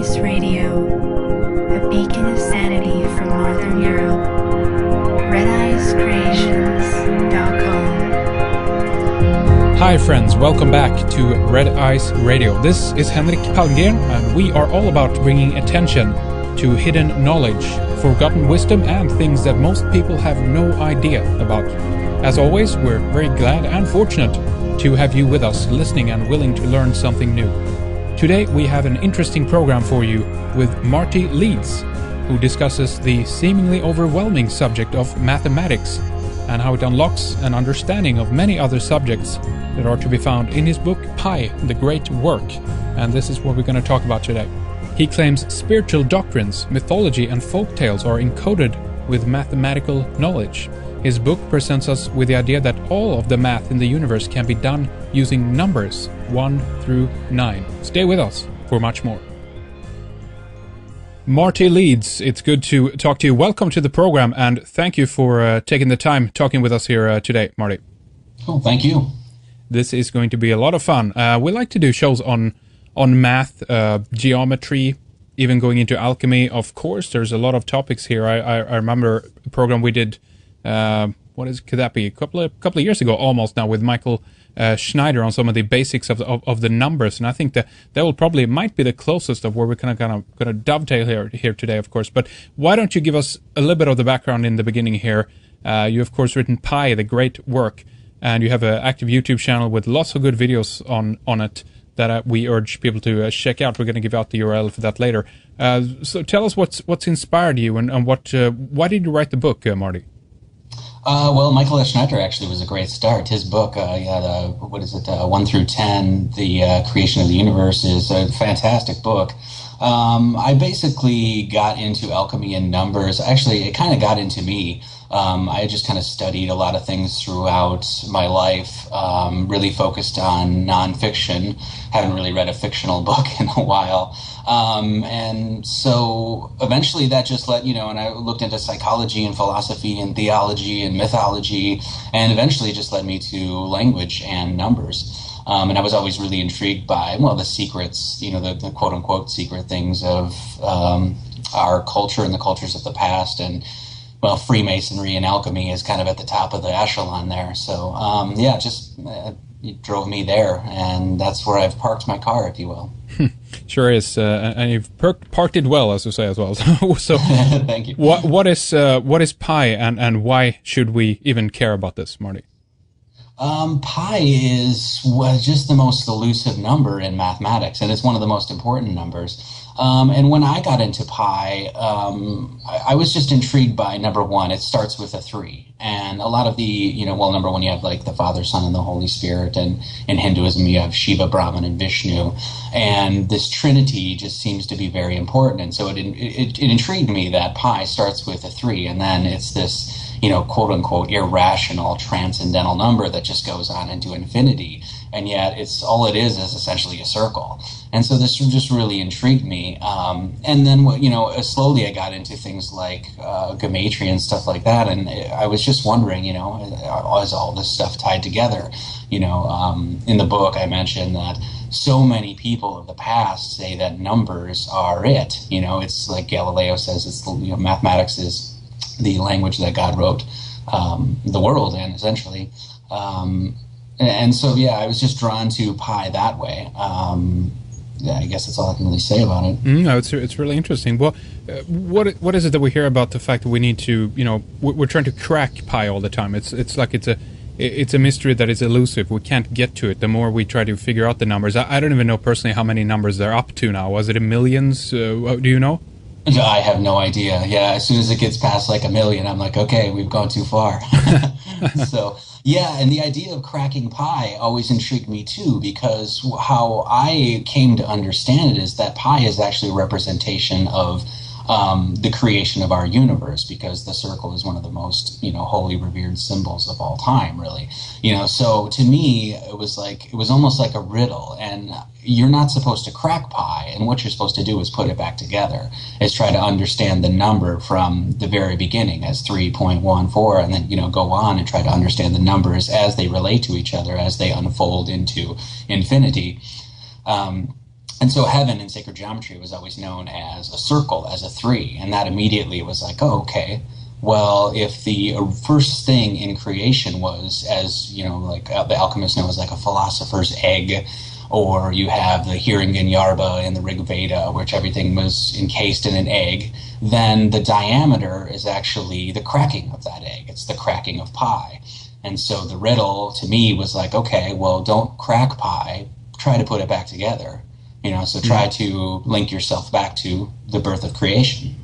Ice Radio, a beacon of sanity from Northern Europe. RedIceCreations.com. Hi, friends, welcome back to Red Ice Radio. This is Henrik Palmgren, and we are all about bringing attention to hidden knowledge, forgotten wisdom, and things that most people have no idea about. As always, we're very glad and fortunate to have you with us, listening and willing to learn something new. Today, we have an interesting program for you with Marty Leeds, who discusses the seemingly overwhelming subject of mathematics and how it unlocks an understanding of many other subjects that are to be found in his book Pi, The Great Work. And this is what we're going to talk about today. He claims spiritual doctrines, mythology, and folk tales are encoded with mathematical knowledge. His book presents us with the idea that all of the math in the universe can be done using numbers 1 through 9. Stay with us for much more. Marty Leeds, it's good to talk to you. Welcome to the program and thank you for uh, taking the time talking with us here uh, today, Marty. Oh, thank you. This is going to be a lot of fun. Uh, we like to do shows on on math, uh, geometry, even going into alchemy. Of course, there's a lot of topics here. I, I, I remember a program we did uh, what is could that be a couple of couple of years ago almost now with Michael uh, Schneider on some of the basics of the, of, of, the numbers, and I think that that will probably might be the closest of where we're kind of kind of going to dovetail here here today, of course. But why don't you give us a little bit of the background in the beginning here? Uh, you of course written Pi, the great work, and you have an active YouTube channel with lots of good videos on on it that uh, we urge people to uh, check out. We're going to give out the URL for that later. Uh, so tell us what's what's inspired you and, and what why did you write the book, Marty? Uh, well, Michael S. Schneider actually was a great start. His book, uh, he had a, what is it, uh, 1 through 10, The uh, Creation of the Universe, is a fantastic book. Um, I basically got into alchemy and numbers. Actually, it kind of got into me. Um, I just kind of studied a lot of things throughout my life, um, really focused on nonfiction. Haven't really read a fictional book in a while. Um, and so eventually that just let, you know, and I looked into psychology and philosophy and theology and mythology, and eventually just led me to language and numbers. Um, and I was always really intrigued by, well, the secrets, you know, the, the quote unquote secret things of um, our culture and the cultures of the past. And, well, Freemasonry and alchemy is kind of at the top of the echelon there. So, um, yeah, just uh, it drove me there. And that's where I've parked my car, if you will. sure is. Uh, and you've per- parked it well, as you say, as well. so, thank you. What, what, is, uh, what is pi and, and why should we even care about this, Marty? Um, pi is just the most elusive number in mathematics, and it's one of the most important numbers. Um, and when I got into pi, um, I, I, was just intrigued by number one. It starts with a three, and a lot of the you know, well, number one, you have like the Father, Son, and the Holy Spirit, and in Hinduism you have Shiva, Brahman, and Vishnu, and this Trinity just seems to be very important. And so it it, it intrigued me that pi starts with a three, and then it's this you know, quote unquote, irrational transcendental number that just goes on into infinity. And yet it's all it is is essentially a circle. And so this just really intrigued me. Um, and then, you know, slowly I got into things like uh, gematria and stuff like that. And I was just wondering, you know, is all this stuff tied together? You know, um, in the book I mentioned that so many people of the past say that numbers are it. You know, it's like Galileo says, it's you know, mathematics is the language that God wrote um, the world in, essentially. Um, and so, yeah, I was just drawn to pi that way. Um, yeah, I guess that's all I can really say about it. Mm, no, it's it's really interesting. Well, uh, what what is it that we hear about the fact that we need to, you know, we're trying to crack pi all the time? It's it's like it's a it's a mystery that is elusive. We can't get to it. The more we try to figure out the numbers, I, I don't even know personally how many numbers they're up to now. Was it in millions? Uh, do you know? I have no idea. Yeah, as soon as it gets past like a million, I'm like, okay, we've gone too far. so, yeah, and the idea of cracking pie always intrigued me too, because how I came to understand it is that pie is actually a representation of um, the creation of our universe because the circle is one of the most you know holy revered symbols of all time really. You know so to me it was like it was almost like a riddle and you're not supposed to crack pi and what you're supposed to do is put it back together is try to understand the number from the very beginning as 3.14 and then you know go on and try to understand the numbers as they relate to each other as they unfold into infinity. Um, and so heaven in sacred geometry was always known as a circle, as a three, and that immediately was like, oh, okay. Well, if the first thing in creation was, as you know, like uh, the alchemists know, as like a philosopher's egg, or you have the Hiranyarva in Yarba in the Rig Veda, which everything was encased in an egg, then the diameter is actually the cracking of that egg. It's the cracking of pi. And so the riddle to me was like, okay, well, don't crack pi, try to put it back together. You know, so try to link yourself back to the birth of creation.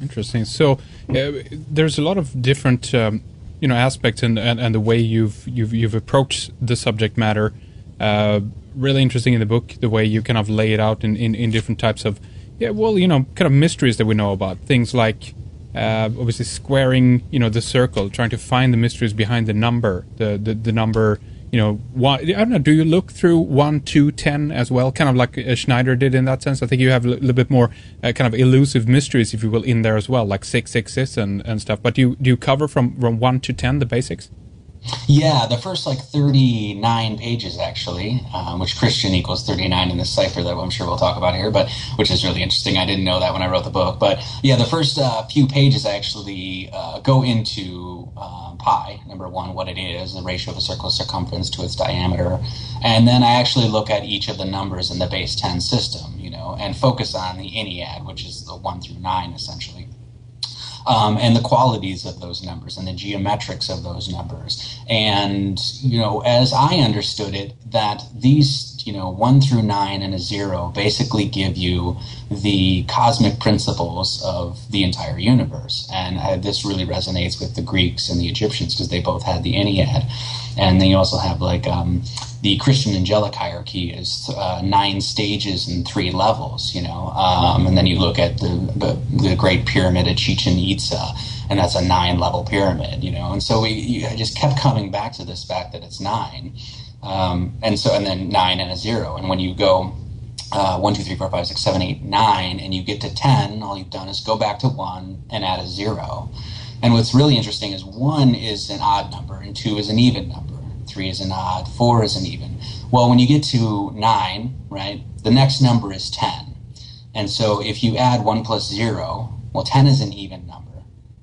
Interesting. So uh, there's a lot of different, um, you know, aspects and, and, and the way you've you've you've approached the subject matter. Uh, really interesting in the book the way you kind of lay it out in, in, in different types of yeah well you know kind of mysteries that we know about things like uh, obviously squaring you know the circle trying to find the mysteries behind the number the the, the number you know one, i don't know do you look through 1 2 10 as well kind of like uh, schneider did in that sense? I think you have a little bit more uh, kind of elusive mysteries if you will in there as well like 666 and, and stuff. But do you do you cover from, from 1 to 10 the basics yeah, the first like 39 pages actually, um, which Christian equals 39 in this cipher that I'm sure we'll talk about here, but which is really interesting. I didn't know that when I wrote the book. But yeah, the first uh, few pages actually uh, go into um, pi, number one, what it is, the ratio of a circle's circumference to its diameter. And then I actually look at each of the numbers in the base 10 system, you know, and focus on the Ennead, which is the one through nine essentially um, and the qualities of those numbers and the geometrics of those numbers. And, you know, as I understood it, that these, you know, one through nine and a zero basically give you the cosmic principles of the entire universe. And uh, this really resonates with the Greeks and the Egyptians because they both had the Ennead. And then you also have like um, the Christian angelic hierarchy is uh, nine stages and three levels, you know. Um, and then you look at the, the, the Great Pyramid at Chichen Itza, and that's a nine level pyramid, you know. And so we you, I just kept coming back to this fact that it's nine, um, and so and then nine and a zero. And when you go uh, one, two, three, four, five, six, seven, eight, nine, and you get to ten, all you've done is go back to one and add a zero. And what's really interesting is one is an odd number and two is an even number three is an odd, four is an even. Well, when you get to nine, right, the next number is 10. And so if you add one plus zero, well, 10 is an even number.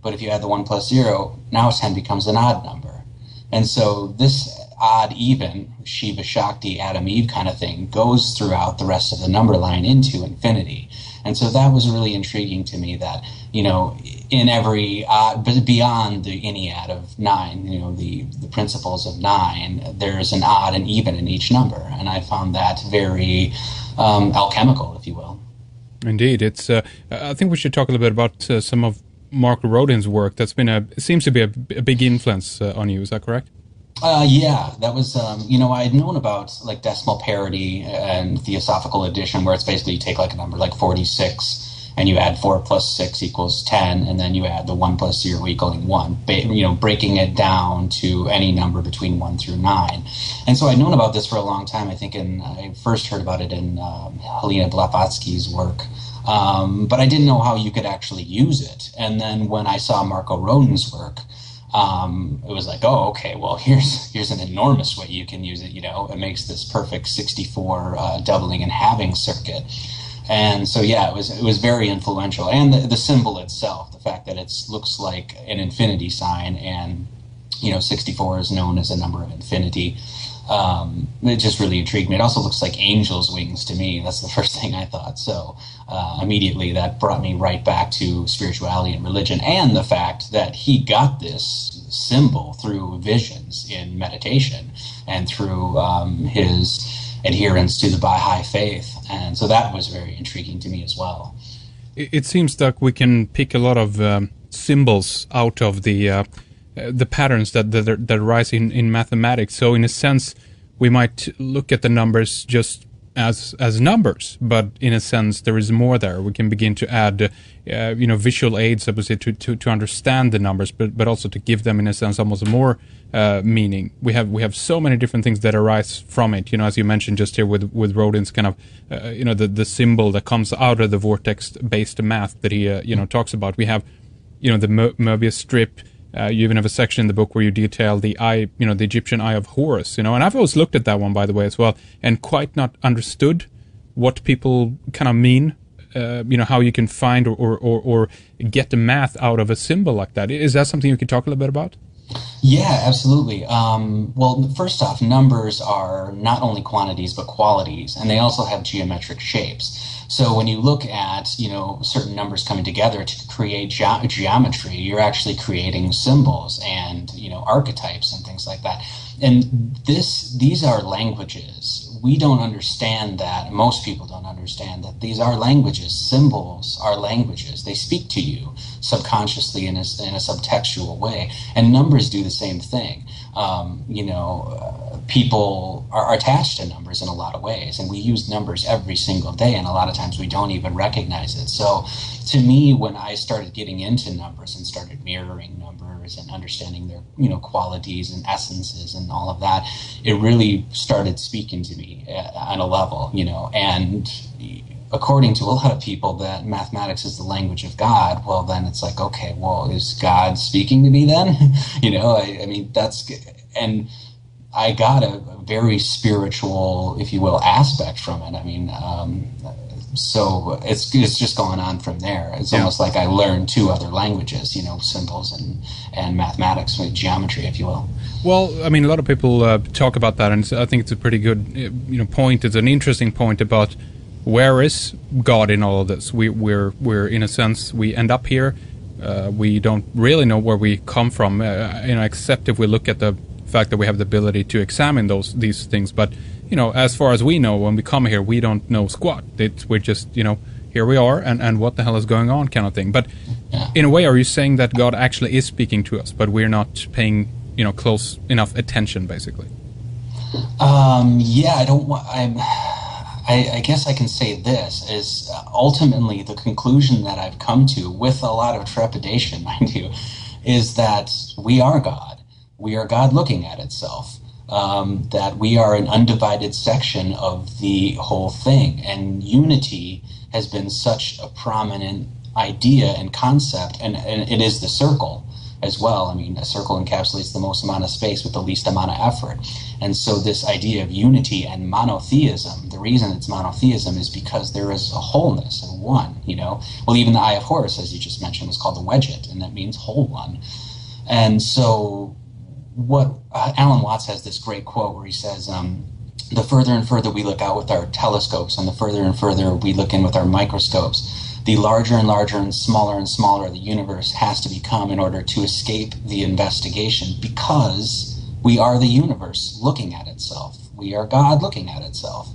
But if you add the one plus zero, now 10 becomes an odd number. And so this odd even, Shiva Shakti, Adam Eve kind of thing, goes throughout the rest of the number line into infinity. And so that was really intriguing to me that, you know, in every uh, beyond the Ennead of nine, you know, the the principles of nine, there's an odd and even in each number, and I found that very um, alchemical, if you will. Indeed, it's. Uh, I think we should talk a little bit about uh, some of Mark Rodin's work. That's been a seems to be a, a big influence uh, on you. Is that correct? Uh, yeah, that was, um, you know, I had known about like decimal parity and theosophical addition, where it's basically you take like a number like 46 and you add 4 plus 6 equals 10, and then you add the 1 plus 0 equaling 1, you know, breaking it down to any number between 1 through 9. And so I'd known about this for a long time. I think in, I first heard about it in um, Helena Blavatsky's work. Um, but I didn't know how you could actually use it. And then when I saw Marko Rodin's work, um, it was like, oh, okay, well, here's here's an enormous way you can use it. You know, it makes this perfect 64 uh, doubling and halving circuit. And so, yeah, it was it was very influential, and the, the symbol itself, the fact that it looks like an infinity sign, and you know, 64 is known as a number of infinity. Um, it just really intrigued me. It also looks like angels' wings to me. That's the first thing I thought. So uh, immediately that brought me right back to spirituality and religion, and the fact that he got this symbol through visions in meditation and through um, his adherence to the Baha'i faith. And so that was very intriguing to me as well. It seems that we can pick a lot of um, symbols out of the uh, the patterns that that, that arise in, in mathematics. So in a sense, we might look at the numbers just as as numbers, but in a sense there is more there. We can begin to add, uh, you know, visual aids, obviously, to, to, to understand the numbers, but but also to give them, in a sense, almost more uh, meaning. We have we have so many different things that arise from it. You know, as you mentioned just here with with Rodin's kind of, uh, you know, the the symbol that comes out of the vortex-based math that he, uh, you know, talks about. We have, you know, the Mo- Mobius strip uh, you even have a section in the book where you detail the eye, you know, the Egyptian eye of Horus, you know, and I've always looked at that one, by the way, as well, and quite not understood what people kind of mean? Uh, you know how you can find or, or, or, or get the math out of a symbol like that. Is that something you could talk a little bit about? Yeah, absolutely. Um, well, first off, numbers are not only quantities but qualities, and they also have geometric shapes. So when you look at you know certain numbers coming together to create ge- geometry, you're actually creating symbols and you know archetypes and things like that. And this these are languages. We don't understand that. Most people don't understand that these are languages. Symbols are languages. They speak to you subconsciously in a, in a subtextual way, and numbers do the same thing. Um, you know, uh, people are attached to numbers in a lot of ways, and we use numbers every single day, and a lot of times we don't even recognize it. So, to me, when I started getting into numbers and started mirroring numbers and understanding their you know qualities and essences and all of that, it really started speaking to me uh, on a level, you know, and according to a lot of people that mathematics is the language of God, well, then it's like, okay, well, is God speaking to me then? you know, I, I, mean, that's, and I got a, very spiritual, if you will, aspect from it. I mean, um, so it's it's just going on from there. It's yeah. almost like I learned two other languages, you know, symbols and and mathematics, geometry, if you will. Well, I mean, a lot of people uh, talk about that, and I think it's a pretty good, you know, point. It's an interesting point about where is God in all of this? We, we're we're in a sense we end up here. Uh, we don't really know where we come from, uh, you know, except if we look at the fact that we have the ability to examine those these things. But you know, as far as we know, when we come here, we don't know squat. It's, we're just you know here we are, and and what the hell is going on, kind of thing. But in a way, are you saying that God actually is speaking to us, but we're not paying you know close enough attention, basically? Um, yeah, I don't want. I'm I, I, guess I can say this is ultimately the conclusion that I've come to with a lot of trepidation, mind you, is that we are God. We are God looking at itself. Um, that we are an undivided section of the whole thing. And unity has been such a prominent idea and concept, and, and it is the circle as well. I mean, a circle encapsulates the most amount of space with the least amount of effort. And so, this idea of unity and monotheism, the reason it's monotheism is because there is a wholeness and one, you know. Well, even the Eye of Horus, as you just mentioned, was called the Wedjat, and that means whole one. And so, what uh, Alan Watts has this great quote where he says, um, the further and further we look out with our telescopes, and the further and further we look in with our microscopes, the larger and larger and smaller and smaller the universe has to become in order to escape the investigation because we are the universe looking at itself. We are God looking at itself.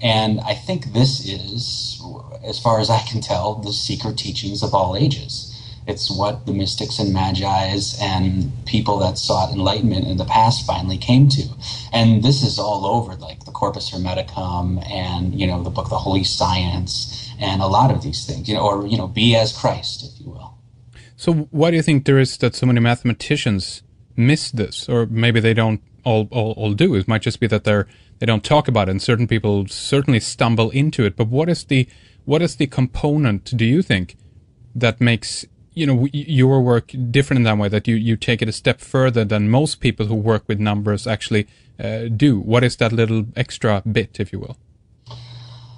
And I think this is, as far as I can tell, the secret teachings of all ages. It's what the mystics and magi's and people that sought enlightenment in the past finally came to. And this is all over, like the Corpus Hermeticum and, you know, the book The Holy Science and a lot of these things, you know, or, you know, be as Christ, if you will. So why do you think there is that so many mathematicians miss this? Or maybe they don't all, all, all do. It might just be that they're, they don't talk about it and certain people certainly stumble into it. But what is the, what is the component, do you think, that makes you know your work different in that way that you you take it a step further than most people who work with numbers actually uh, do. What is that little extra bit if you will?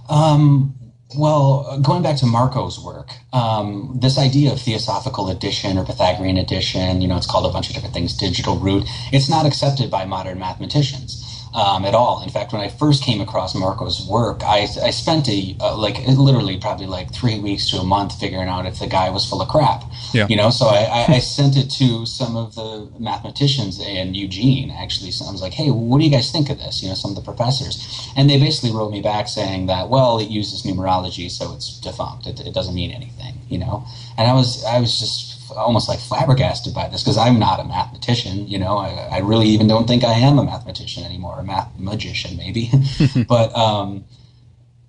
Um, well, going back to Marko's work, um, this idea of theosophical addition or Pythagorean addition, you know, it's called a bunch of different things, digital root, it's not accepted by modern mathematicians um, at all. In fact, when I first came across Marko's work, I, I spent a uh, like literally probably like three weeks to a month figuring out if the guy was full of crap. Yeah. You know, so I, I, I sent it to some of the mathematicians and Eugene actually. So I was like, hey, what do you guys think of this? You know, some of the professors, and they basically wrote me back saying that well, it uses numerology, so it's defunct. It, it doesn't mean anything. You know, and I was I was just almost like flabbergasted by this because I'm not a mathematician. You know, I, I, really even don't think I am a mathematician anymore, a math magician maybe. but um,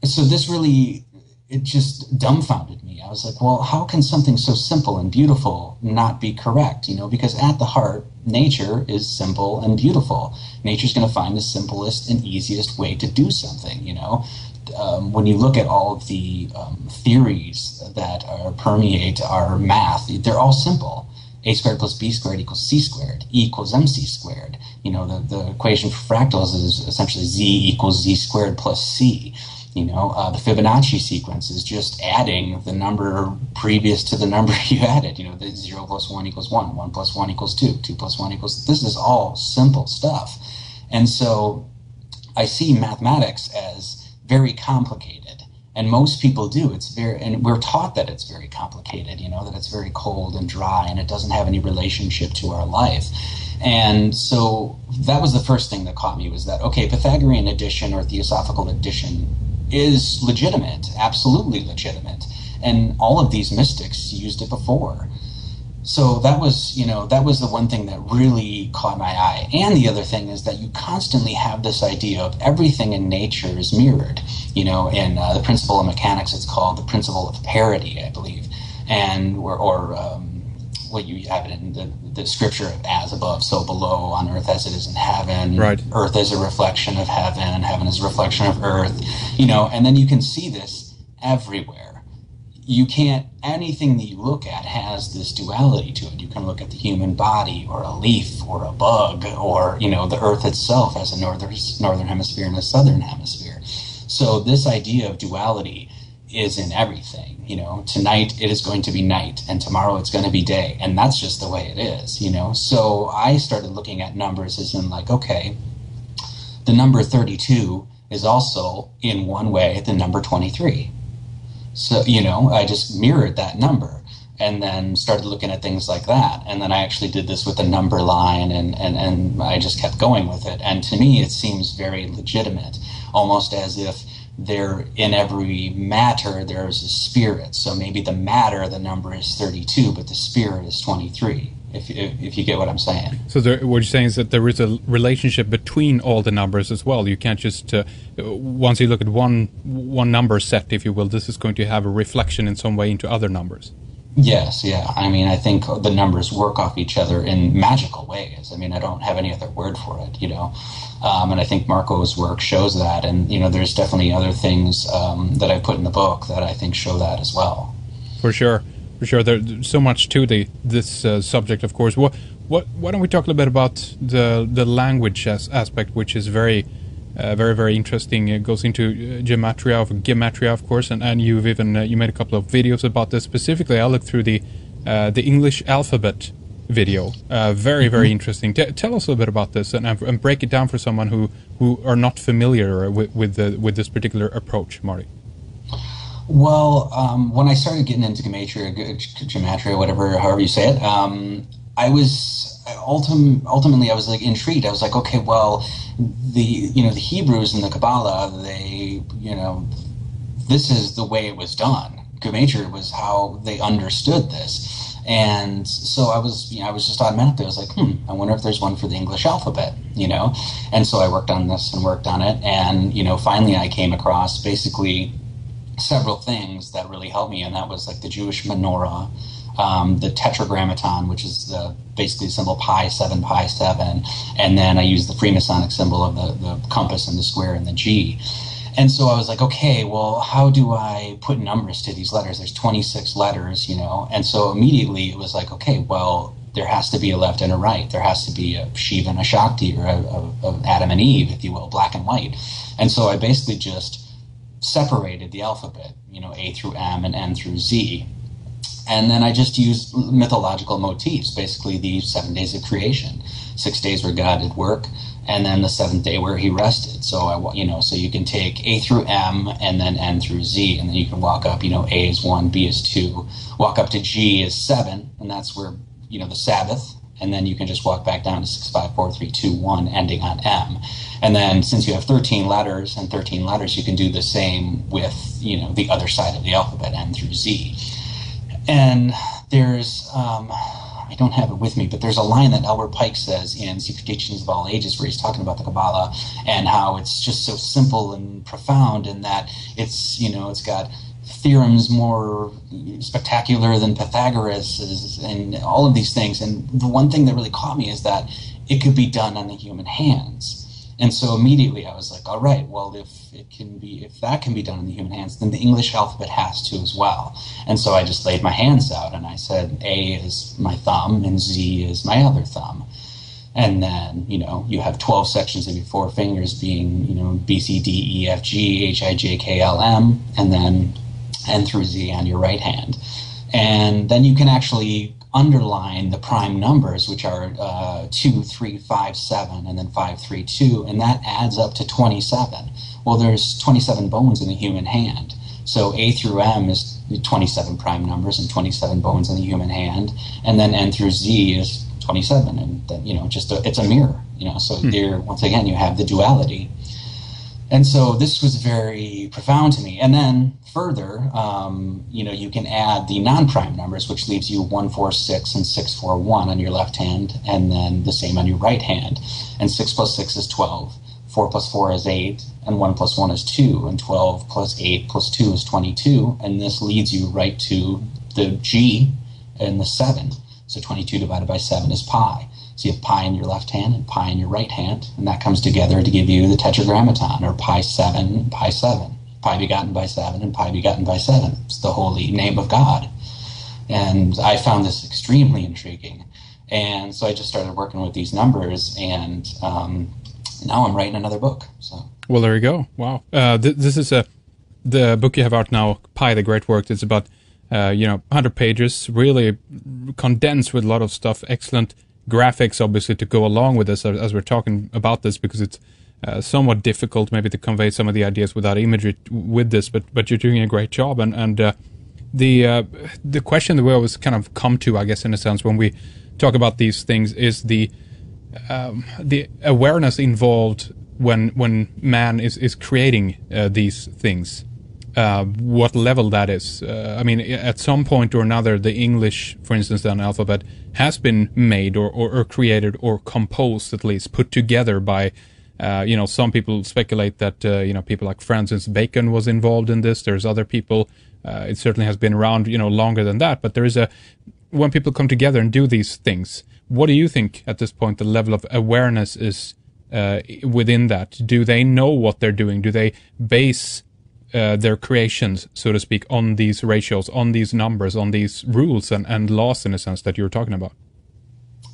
so this really it just dumbfounded me. I was like, well, how can something so simple and beautiful not be correct? You know, because at the heart, nature is simple and beautiful. Nature's going to find the simplest and easiest way to do something. You know, um, when you look at all of the um, theories that are, permeate our math, they're all simple. A squared plus B squared equals C squared. E equals MC squared. You know, the, the equation for fractals is essentially Z equals Z squared plus C. You know, uh, the Fibonacci sequence is just adding the number previous to the number you added. You know, the zero plus one equals one, one plus one equals two, two plus one equals. This is all simple stuff, and so I see mathematics as very complicated. And most people do. It's very and we're taught that it's very complicated you know that it's very cold and dry and it doesn't have any relationship to our life. And so that was the first thing that caught me was that okay pythagorean addition or theosophical addition is legitimate absolutely legitimate. And all of these mystics used it before so that was you know that was the one thing that really caught my eye. And the other thing is that you constantly have this idea of everything in nature is mirrored you know in uh, the principle of mechanics it's called the principle of parity i believe. And or, or um, what you have it in the, the scripture as above so below on earth as it is in heaven. Right. Earth is a reflection of heaven and heaven is a reflection of earth you know and then you can see this everywhere you can't anything that you look at has this duality to it. You can look at the human body or a leaf or a bug or you know the earth itself as a northern northern hemisphere and a southern hemisphere. So this idea of duality is in everything you know. Tonight it is going to be night and tomorrow it's going to be day and that's just the way it is you know. So i started looking at numbers as in like okay the number 32 is also in one way the number 23 so, you know, I just mirrored that number and then started looking at things like that. And then I actually did this with a number line and, and, and I just kept going with it. And to me, it seems very legitimate, almost as if there in every matter there's a spirit. So maybe the matter, the number is 32, but the spirit is 23 if, if, if, you get what I'm saying. So there, what you're saying is that there is a relationship between all the numbers as well. You can't just uh, once you look at one one number set, if you will, this is going to have a reflection in some way into other numbers. Yes, yeah. I mean, I think the numbers work off each other in magical ways. I mean, I don't have any other word for it, you know. Um, and I think Marko's work shows that. And you know, there's definitely other things um, that I put in the book that I think show that as well. For sure for sure. There's so much to the this uh, subject, of course. What, what, why don't we talk a little bit about the the language as, aspect, which is very, uh, very, very interesting. It goes into uh, gematria, of gematria, of course, and, and you've even uh, you made a couple of videos about this specifically. I looked through the uh, the English alphabet video. Uh, very, very mm-hmm. interesting. T- tell us a little bit about this and, and break it down for someone who, who are not familiar with with, the, with this particular approach, Marty. Well, um, when I started getting into gematria, gematria, whatever, however you say it, um, I was ultim- ultimately I was like intrigued. I was like, okay, well, the you know the Hebrews and the Kabbalah, they you know, this is the way it was done. Gematria was how they understood this. And so I was, you know, I was just automatically, I was like, hmm, I wonder if there's one for the English alphabet, you know? And so I worked on this and worked on it. And, you know, finally I came across basically several things that really helped me, and that was like the Jewish menorah, um, the tetragrammaton, which is the basically symbol pi seven pi seven, and then I used the Freemasonic symbol of the, the compass and the square and the G. And so I was like, okay, well, how do I put numbers to these letters? There's 26 letters, you know, and so immediately it was like, okay, well, there has to be a left and a right. There has to be a Shiva and a Shakti, or a, a, a Adam and Eve, if you will, black and white. And so I basically just separated the alphabet, you know, A through M and N through Z. And then I just used mythological motifs, basically the seven days of creation, six days where God did work, and then the seventh day where he rested. So I, you know, so you can take A through M and then N through Z, and then you can walk up, you know, A is one, B is two, walk up to G is seven, and that's where, you know, the Sabbath, and then you can just walk back down to six, five, four, three, two, one, ending on M. And then since you have 13 letters and 13 letters, you can do the same with, you know, the other side of the alphabet, N through Z. And there's, um, I don't have it with me, but there's a line that Albert Pike says in Secret Teachings of All Ages where he's talking about the Kabbalah and how it's just so simple and profound and that it's, you know, it's got theorems more spectacular than Pythagoras and all of these things. And the one thing that really caught me is that it could be done on the human hands and so immediately I was like, all right, well, if it can be, if that can be done in the human hands, then the English alphabet has to as well. And so I just laid my hands out and I said, A is my thumb and Z is my other thumb. and then you know you have 12 sections of your four fingers being you know b c d e f g h i j k l m and then n through z on your right hand. And then you can actually underline the prime numbers which are uh, 2 3 5 7 and then 5 3 2 and that adds up to 27 well there's 27 bones in the human hand. So a through m is 27 prime numbers and 27 bones in the human hand and then n through z is 27 and then you know just a, it's a mirror you know. So mm. there once again you have the duality and so this was very profound to me. And then further um, you know you can add the non-prime numbers which leaves you 146 and 641 on your left hand and then the same on your right hand. And 6 plus 6 is 12 4 plus 4 is 8 and 1 plus 1 is 2 and 12 plus 8 plus 2 is 22 and this leads you right to the g and the 7 so 22 divided by 7 is pi. So you have pi in your left hand and pi in your right hand, and that comes together to give you the tetragrammaton, or pi 7, pi 7. Pi begotten by 7 and pi begotten by 7. It's the holy name of God. And I found this extremely intriguing. And so I just started working with these numbers, and um, now I'm writing another book. So. Well, there you go. Wow. Uh, th- this is a the book you have out now, Pi the Great Work. It's about uh, you know, 100 pages, really condensed with a lot of stuff. Excellent graphics, obviously, to go along with this as, we're talking about this, because it's uh, somewhat difficult maybe to convey some of the ideas without imagery with this. But but you're doing a great job, and and uh, the uh, the question that we always kind of come to, I guess, in a sense, when we talk about these things, is the um, the awareness involved when when man is is creating uh, these things uh, what level that is. Uh, I mean, at some point or another, the English, for instance, the alphabet has been made or, or, or, created or composed, at least put together by, uh, you know, some people speculate that, uh, you know, people like Francis Bacon was involved in this. There's other people. Uh, it certainly has been around, you know, longer than that. But there is a, when people come together and do these things, what do you think at this point the level of awareness is within that? Do they know what they're doing? Do they base uh, their creations, so to speak, on these ratios, on these numbers, on these rules and, and laws, in a sense, that you're talking about?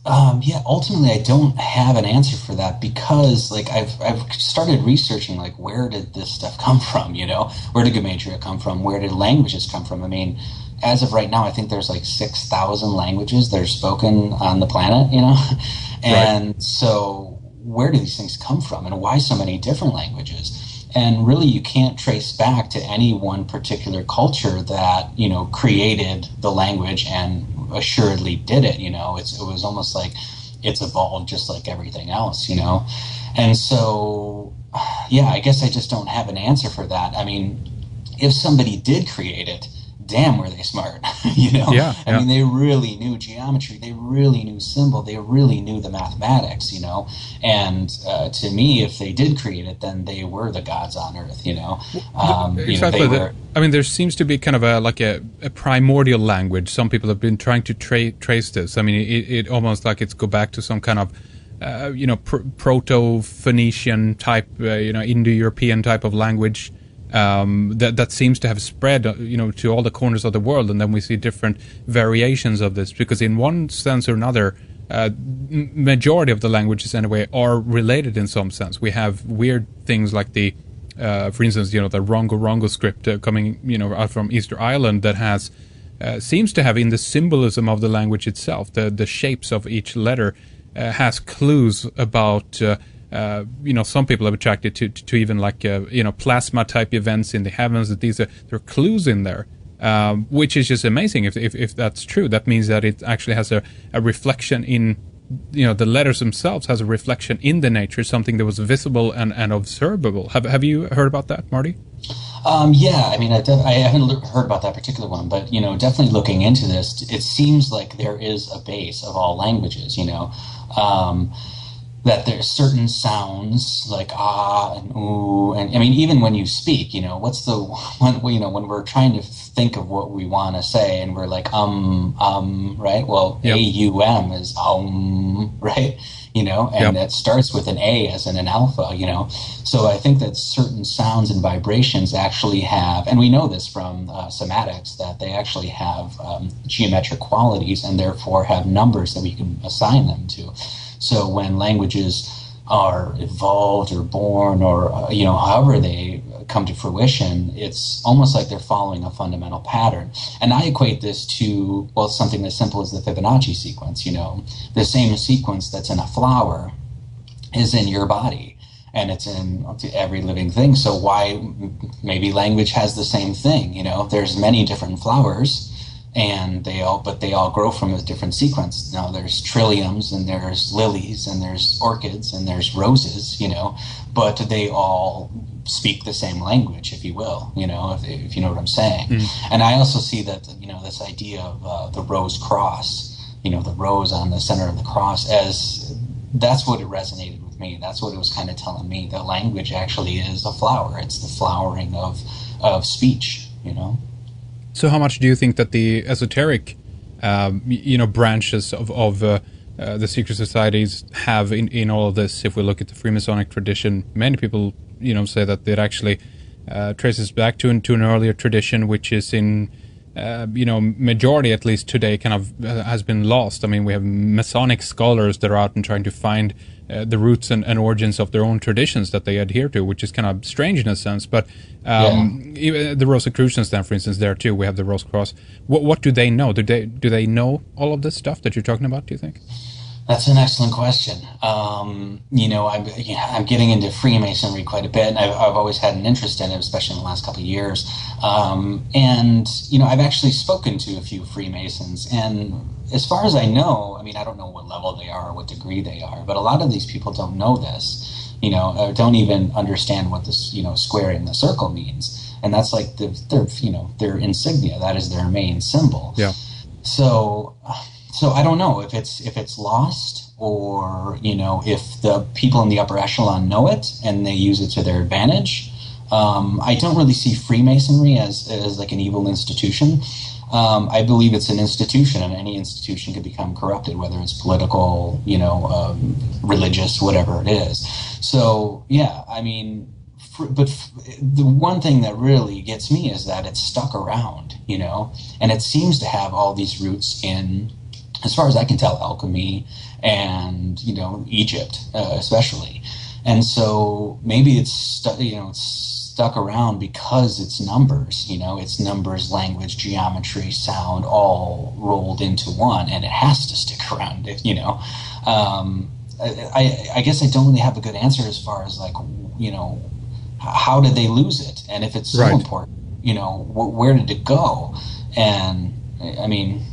Um, yeah, ultimately, I don't have an answer for that because, like, I've I've started researching, like, where did this stuff come from? You know, where did gematria come from? Where did languages come from? I mean, as of right now, I think there's like six thousand languages that are spoken on the planet. You know, and right. so where do these things come from, and why so many different languages? And really you can't trace back to any one particular culture that you know created the language and assuredly did it you know? It's, it was almost like it's evolved just like everything else you know? And so yeah i guess i just don't have an answer for that. I mean if somebody did create it damn were they smart you know? Yeah, i yeah. mean they really knew geometry. They really knew symbol. They really knew the mathematics you know? And uh, to me if they did create it then they were the gods on earth you know, um, exactly. you know, were, i mean there seems to be kind of a like a, a primordial language. Some people have been trying to tra- trace this. I mean it, it almost like it's go back to some kind of uh, you know pr- proto-phoenician type uh, you know indo-european type of language um, that that seems to have spread, uh, you know, to all the corners of the world, and then we see different variations of this. Because in one sense or another, uh, majority of the languages anyway are related in some sense. We have weird things like the, uh, for instance, you know, the Rongo Rongo script uh, coming, you know, out from Easter Island that has. Uh, seems to have in the symbolism of the language itself, the the shapes of each letter uh, has clues about uh, you know, some people are attracted to, to, to even like, uh, you know, plasma type events in the heavens. That these are, there are clues in there, um, which is just amazing. If, if, if that's true, that means that it actually has a, a reflection in, you know, the letters themselves has a reflection in the nature, something that was visible and, and observable. Have, have you heard about that, Marty? Um, yeah, I mean, I, def- I haven't heard about that particular one, but you know, definitely looking into this, it seems like there is a base of all languages. You know, um, that there's certain sounds like ah and ooh and I mean even when you speak, you know, what's the when you know when we're trying to think of what we want to say and we're like um um right? Well, yep. a u m is um right? You know, and yep. it starts with an a as in an alpha. You know, so I think that certain sounds and vibrations actually have, and we know this from uh, cymatics that they actually have um, geometric qualities and therefore have numbers that we can assign them to. So when languages are evolved or born or uh, you know however they come to fruition it's almost like they're following a fundamental pattern. And i equate this to well something as simple as the fibonacci sequence you know. The same sequence that's in a flower is in your body and it's in every living thing. So why maybe language has the same thing you know. There's many different flowers and they all but they all grow from a different sequence now there's trilliums and there's lilies and there's orchids and there's roses you know but they all speak the same language if you will you know if, if you know what i'm saying. Mm. and i also see that you know this idea of uh, the rose cross you know the rose on the center of the cross as that's what it resonated with me. That's what it was kind of telling me. That language actually is a flower. It's the flowering of of speech you know so, how much do you think that the esoteric, um, you know, branches of of uh, uh, the secret societies have in, in all of this? If we look at the Freemasonic tradition, many people, you know, say that it actually uh, traces back to, to an earlier tradition, which is in uh, you know, majority at least today kind of uh, has been lost. I mean, we have Masonic scholars that are out and trying to find uh, the roots and, and, origins of their own traditions that they adhere to, which is kind of strange in a sense. But um, yeah. the Rosicrucians, then, for instance, there too, we have the Rose Cross. What, what do they know? Do they do they know all of this stuff that you're talking about? Do you think? That's an excellent question. Um, you know, I'm, you know, I'm getting into Freemasonry quite a bit, and I've, I've, always had an interest in it, especially in the last couple of years. Um, and, you know, I've actually spoken to a few Freemasons, and as far as I know, I mean, I don't know what level they are or what degree they are, but a lot of these people don't know this, you know, don't even understand what this, you know, square in the circle means. And that's like the, their, you know, their insignia. That is their main symbol. Yeah. So, so I don't know if it's if it's lost or you know if the people in the upper echelon know it and they use it to their advantage. Um, I don't really see Freemasonry as as like an evil institution. Um, I believe it's an institution, and any institution can become corrupted, whether it's political, you know, um, religious, whatever it is. So, yeah, I mean, but the one thing that really gets me is that it's stuck around, you know, and it seems to have all these roots in as far as I can tell, alchemy and you know Egypt, uh, especially. And so maybe it's stu- you know it's stuck around because it's numbers. You know, it's numbers, language, geometry, sound, all rolled into one, and it has to stick around. You know, um, I, I guess I don't really have a good answer as far as like you know how did they lose it, and if it's so right. important, you know, where did it go? And I mean,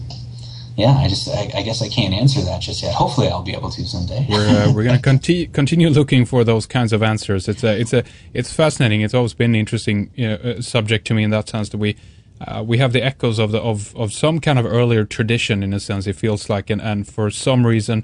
yeah, I just I, I, guess I can't answer that just yet. Hopefully, I'll be able to someday. we're uh, we're going to continue continue looking for those kinds of answers. It's a it's a it's fascinating. It's always been an interesting you know, uh, subject to me in that sense that we. Uh, we have the echoes of the of, of some kind of earlier tradition in a sense it feels like and, and for some reason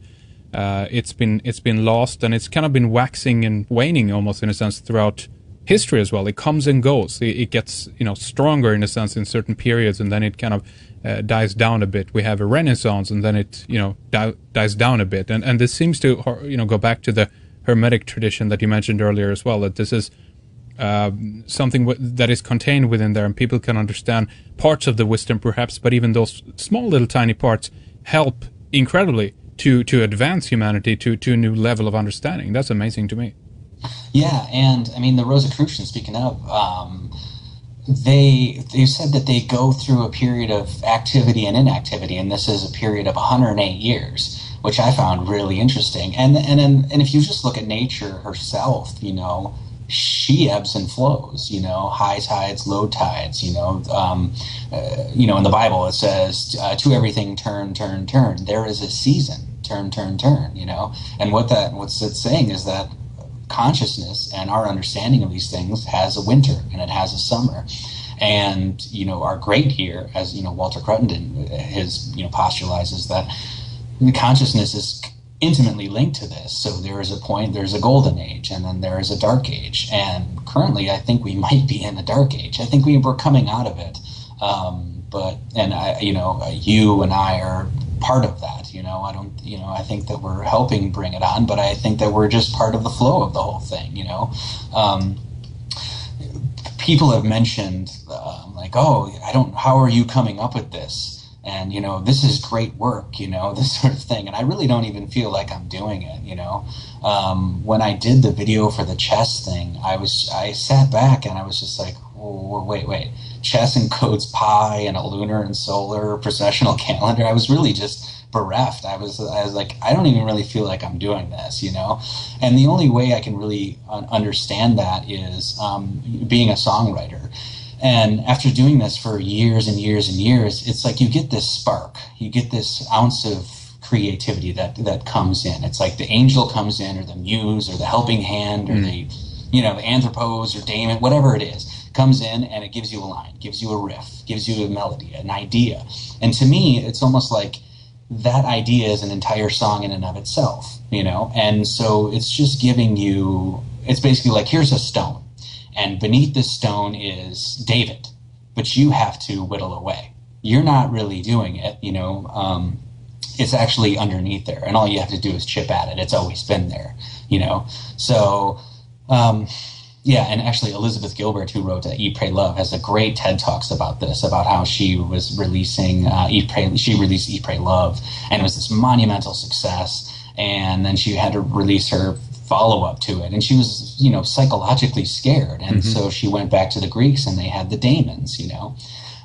uh, it's been it's been lost and it's kind of been waxing and waning almost in a sense throughout history as well. It comes and goes. It, it, gets you know stronger in a sense in certain periods, and then it kind of uh, dies down a bit. We have a renaissance, and then it you know di- dies down a bit. And and this seems to you know go back to the Hermetic tradition that you mentioned earlier as well. That this is uh, something w- that is contained within there, and people can understand parts of the wisdom, perhaps, but even those small little tiny parts help incredibly to to advance humanity to to a new level of understanding. That's amazing to me. Yeah, and I mean the Rosicrucians. Speaking of, um, they they said that they go through a period of activity and inactivity, and this is a period of 108 years, which I found really interesting. And and and, and if you just look at nature herself, you know, she ebbs and flows. You know, high tides, low tides. You know, um, uh, you know, in the Bible it says, uh, "To everything turn, turn, turn." There is a season. Turn, turn, turn. You know, and what that what's it saying is that consciousness and our understanding of these things has a winter and it has a summer. And you know, our great here, as you know, Walter Cruttenden, his you know postulates that the consciousness is intimately linked to this. So there is a point, there's a golden age, and then there is a dark age. And currently, I think we might be in a dark age. I think we were coming out of it. Um, but and I, you know, you and I are part of that. You know, I don't, you know, I think that we're helping bring it on, but I think that we're just part of the flow of the whole thing. You know, um, people have mentioned um, like, oh, I don't, how are you coming up with this? and you know this is great work you know this sort of thing and i really don't even feel like i'm doing it you know um, when i did the video for the chess thing i was i sat back and i was just like wait wait chess encodes pi and a lunar and solar precessional calendar. I was really just bereft. I was i was like i don't even really feel like i'm doing this you know? And the only way i can really understand that is um, being a songwriter. And after doing this for years and years and years, it's like you get this spark, you get this ounce of creativity that that comes in. It's like the angel comes in, or the muse, or the helping hand, or mm. the you know the anthropos or daemon, whatever it is, comes in and it gives you a line, gives you a riff, gives you a melody, an idea. And to me, it's almost like that idea is an entire song in and of itself, you know. And so it's just giving you. It's basically like here's a stone and beneath this stone is David, but you have to whittle away. You're not really doing it, you know. Um, it's actually underneath there, and all you have to do is chip at it. It's always been there, you know. So, um, yeah, and actually Elizabeth Gilbert, who wrote uh, Eat, Pray, Love, has a great TED talks about this, about how she was releasing uh, Eat, Pray. She released Eat, Pray, Love, and it was this monumental success. And then she had to release her follow up to it. And she was, you know, psychologically scared. And mm-hmm. so she went back to the Greeks and they had the daemons, you know.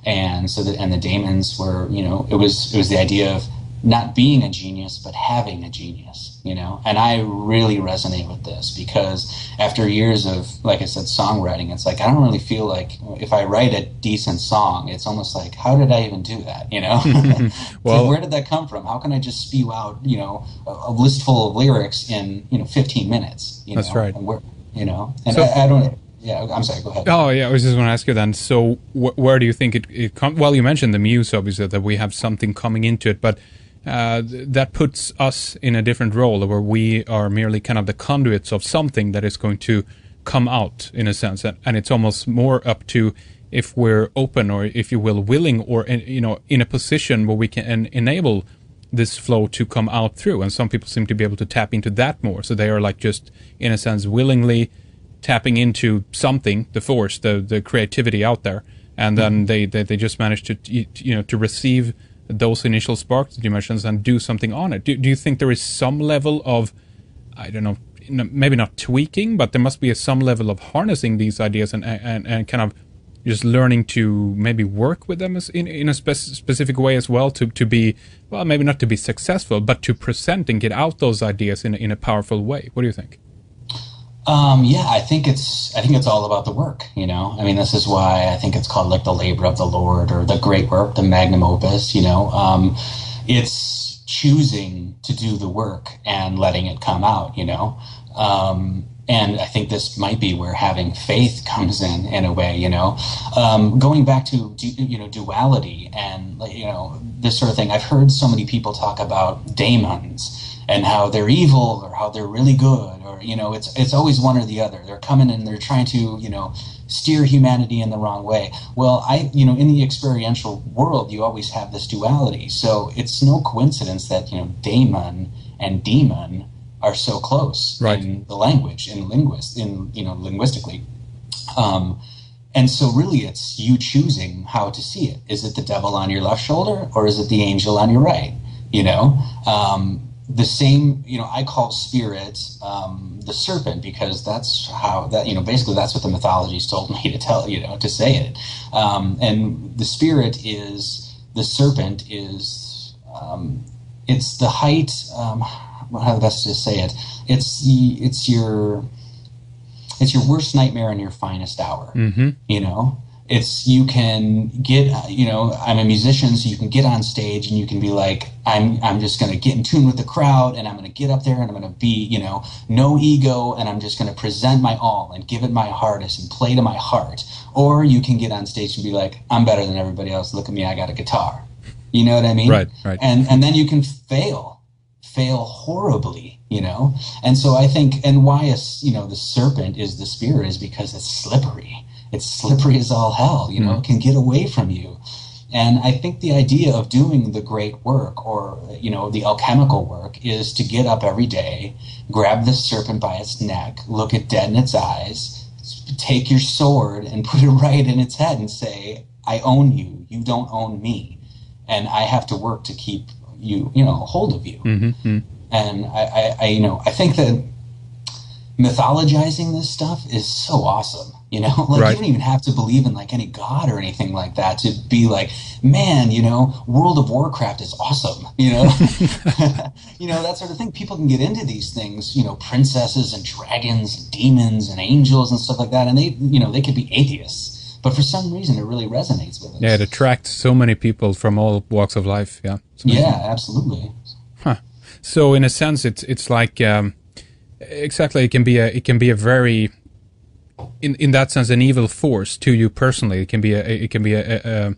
And so the, and the daemons were, you know, it was it was the idea of not being a genius, but having a genius, you know? And I really resonate with this because after years of, like I said, songwriting, it's like I don't really feel like if I write a decent song, it's almost like, how did I even do that, you know? well, so where did that come from? How can I just spew out, you know, a, a list full of lyrics in, you know, 15 minutes? You that's know? right. And where, you know, and so, I, I don't. Yeah, I'm sorry. Go ahead. Oh, yeah. I was just going to ask you then. So, wh- where do you think it, it comes? Well, you mentioned the muse, obviously, that we have something coming into it, but uh, that puts us in a different role where we are merely kind of the conduits of something that is going to come out in a sense. And, it's almost more up to if we're open or if you will willing or you know in a position where we can enable this flow to come out through. And some people seem to be able to tap into that more. So they are like just in a sense willingly tapping into something the force the the creativity out there. And then mm-hmm. they, they they just manage to you know to receive those initial you mentioned and do something on it. Do, do you think there is some level of, I don't know, maybe not tweaking, but there must be a, some level of harnessing these ideas and, and, and kind of just learning to maybe work with them in, in a spe- specific way as well to, to be, well, maybe not to be successful, but to present and get out those ideas in, in a powerful way. What do you think? Um, yeah, I think it's I think it's all about the work. You know, I mean, this is why I think it's called like the labor of the Lord or the great work, the magnum opus. You know, um, it's choosing to do the work and letting it come out. You know, um, and I think this might be where having faith comes in in a way. You know, um, going back to you know duality and you know this sort of thing. I've heard so many people talk about daemons and how they're evil or how they're really good or you know it's it's always one or the other. They're coming and they're trying to you know steer humanity in the wrong way. Well i you know in the experiential world you always have this duality. So it's no coincidence that you know daemon and demon are so close right. in the language in linguist in you know linguistically. Um, and so really it's you choosing how to see it. Is it the devil on your left shoulder or is it the angel on your right? You know? Um, the same you know i call spirit um, the serpent because that's how that you know basically that's what the mythologies told me to tell you know to say it. Um, and the spirit is the serpent is um, it's the height um, how the best to say it? It's the it's your it's your worst nightmare and your finest hour. Mm-hmm. you know it's you can get you know i'm a musician so you can get on stage and you can be like i'm i'm just going to get in tune with the crowd and i'm going to get up there and i'm going to be you know no ego and i'm just going to present my all and give it my hardest and play to my heart. Or you can get on stage and be like i'm better than everybody else. Look at me i got a guitar. You know what i mean? Right right. And and then you can fail fail horribly you know? And so i think and why is you know the serpent is the spirit is because it's slippery it's slippery as all hell, you know, mm. it can get away from you. And I think the idea of doing the great work or, you know, the alchemical work is to get up every day, grab the serpent by its neck, look it dead in its eyes, take your sword and put it right in its head and say, I own you. You don't own me. and I have to work to keep you, you know, hold of you. Mm-hmm. And I, I, I, you know, I think that mythologizing this stuff is so awesome. You know, like Right. you don't even have to believe in like any god or anything like that to be like, man, you know, World of Warcraft is awesome. You know, you know that sort of thing. People can get into these things. You know, princesses and dragons, and demons and angels and stuff like that, and they, you know, they could be atheists, but for some reason, it really resonates with us. Yeah, it attracts so many people from all walks of life. Yeah. Yeah, absolutely. So in a sense, it's it's like um, exactly it can be a it can be a very in in that sense an evil force to you personally. It can be a it can be a, a,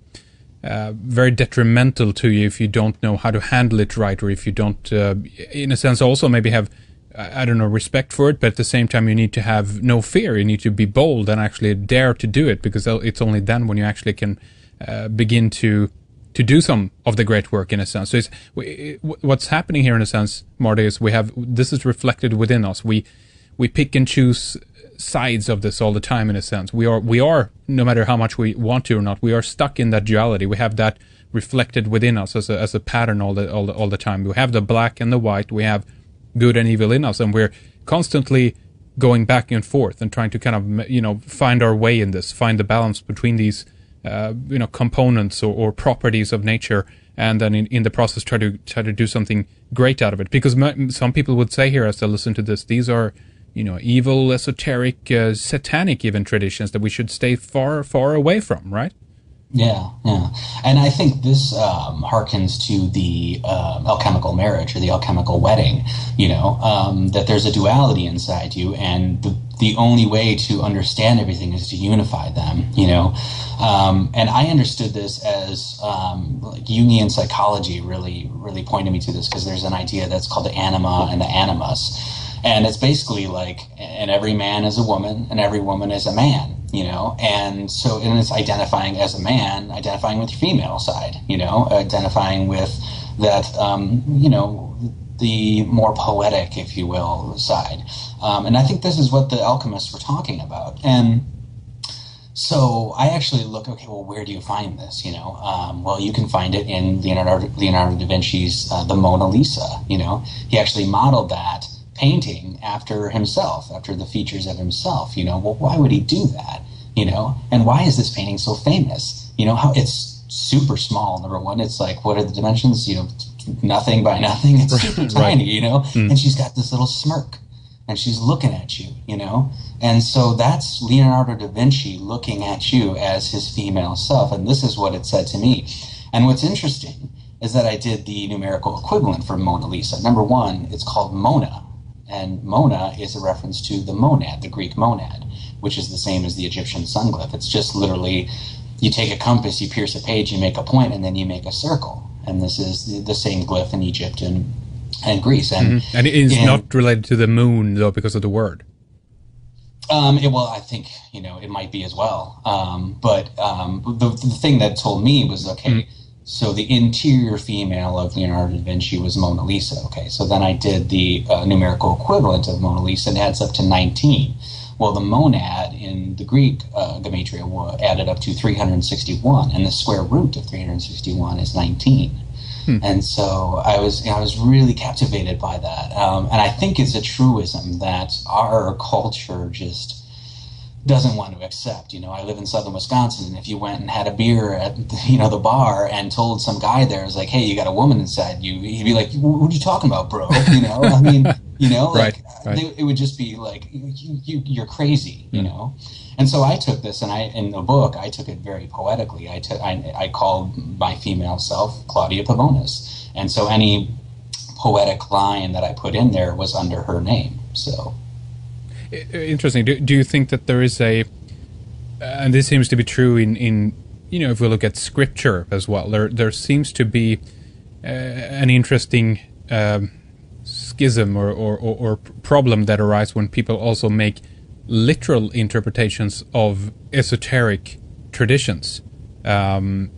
a, very detrimental to you if you don't know how to handle it right, or if you don't, uh, in a sense, also maybe have I I don't know respect for it, but at the same time you need to have no fear. You need to be bold and actually dare to do it because it's only then when you actually can uh, begin to to do some of the great work in a sense. So it's what's happening here in a sense, Marty, is we have this is reflected within us. We we pick and choose sides of this all the time in a sense. We are we are no matter how much we want to or not, we are stuck in that duality. We have that reflected within us as a as a pattern all the all the all the time. We have the black and the white. We have good and evil in us, and we're constantly going back and forth and trying to kind of you know find our way in this, find the balance between these uh, you know components or, or properties of nature, and then in, in the process try to try to do something great out of it. Because m- some people would say here as they listen to this, these are you know evil, esoteric, uh, satanic even traditions that we should stay far far away from, right? Yeah, yeah, and I think this um, harkens to the um alchemical marriage or the alchemical wedding. You know um, that there's a duality inside you, and the the only way to understand everything is to unify them. You know, um, and I understood this as um, like Jungian psychology really really pointed me to this because there's an idea that's called the anima and the animus, and it's basically like and every man is a woman and every woman is a man you know and so and it's identifying as a man identifying with your female side you know identifying with that um, you know the more poetic if you will side um, and i think this is what the alchemists were talking about and so I actually look, okay, well, where do you find this? You know, um, well, you can find it in Leonardo, Leonardo da Vinci's uh, The Mona Lisa. You know, he actually modeled that painting after himself, after the features of himself. You know, well, why would he do that? You know, and why is this painting so famous? You know, how it's super small. Number one, it's like, what are the dimensions? You know, nothing by nothing. It's super Right. tiny. You know, mm. and she's got this little smirk and she's looking at you, you know? And so that's Leonardo da Vinci looking at you as his female self. And this is what it said to me. And what's interesting is that I did the numerical equivalent for Mona Lisa. Number one, it's called Mona. And Mona is a reference to the monad, the Greek monad, which is the same as the Egyptian sun glyph. It's just literally you take a compass, you pierce a page, you make a point, and then you make a circle. And this is the, same glyph in Egypt and, and Greece. And, And it is and- not related to the moon though because of the word. Um, it, well, I think you know it might be as well. Um, but um, the, the thing that told me was okay. So the interior female of Leonardo da Vinci was Mona Lisa. Okay, so then I did the uh, numerical equivalent of Mona Lisa, and adds up to nineteen. Well, the monad in the Greek uh, gematria added up to 361, and the square root of 361 is 19. And so I was, I was really captivated by that, um, and I think it's a truism that our culture just doesn't want to accept. You know, I live in southern Wisconsin, and if you went and had a beer at you know the bar and told some guy there, "Is like, hey, you got a woman inside you," he'd be like, "What are you talking about, bro?" You know, I mean, you know, like Right, right. They, it would just be like, you, you, "You're crazy," you hmm. know. And so I took this, and I in the book I took it very poetically. I took I, I called my female self Claudia Pavonis, and so any poetic line that I put in there was under her name. So. Interesting. Do, do you think that there is a, and this seems to be true in, in you know, if we look at scripture as well, there there seems to be uh, an interesting um, schism or, or, or, or problem that arises when people also make literal interpretations of esoteric traditions. Um,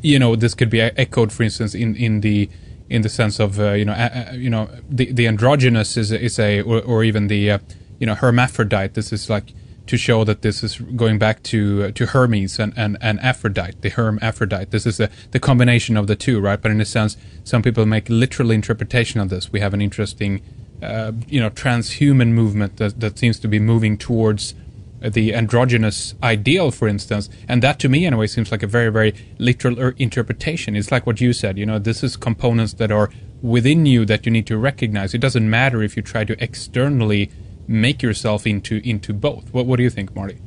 you know, this could be echoed, for instance, in, in the in the sense of uh, you know uh, uh, you know the the androgynous is a, is a or, or even the uh, you know hermaphrodite. This is like to show that this is going back to uh, to Hermes and, and, and Aphrodite, the Herm Aphrodite. This is a, the combination of the two, right? But in a sense, some people make literal interpretation of this. We have an interesting, uh, you know, transhuman movement that, that seems to be moving towards the androgynous ideal, for instance, and that to me, anyway, seems like a very, very literal er, interpretation. It's like what you said. You know, this is components that are within you that you need to recognize. It doesn't matter if you try to externally make yourself into into both. What what do you think, Marty?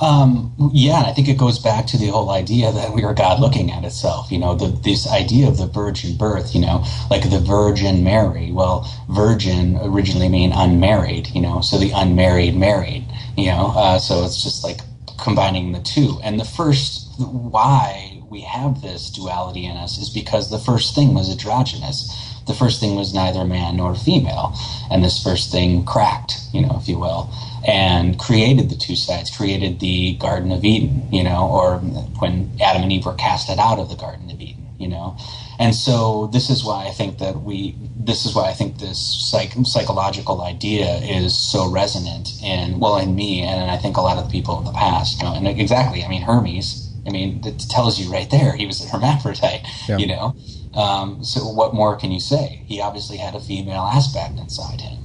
Um, yeah, I think it goes back to the whole idea that we are God looking at itself. You know, the, this idea of the virgin birth. You know, like the Virgin Mary. Well, virgin originally mean unmarried. You know, so the unmarried married. You know, uh, so it's just like combining the two. And the first why we have this duality in us is because the first thing was androgynous the first thing was neither man nor female. And this first thing cracked, you know, if you will, and created the two sides, created the Garden of Eden, you know, or when Adam and Eve were casted out of the Garden of Eden, you know. And so this is why I think that we, this is why I think this psych, psychological idea is so resonant in, well, in me and I think a lot of the people in the past, you know, and exactly, I mean, Hermes, I mean, it tells you right there, he was a hermaphrodite, yeah. you know. Um, so what more can you say? He obviously had a female aspect inside him.